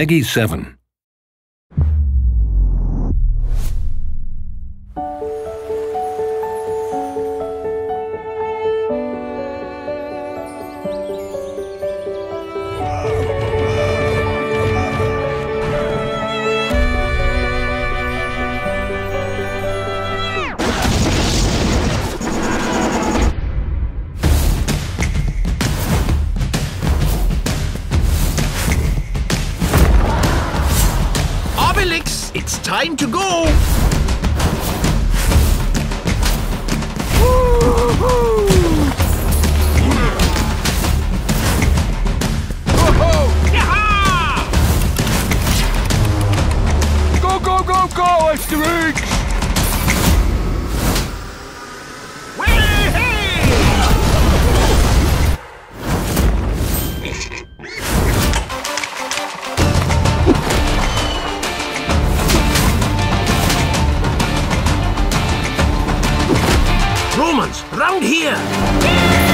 Peggy 7. It's time to go! Go, go, go, go, Asterix! Romans, round here!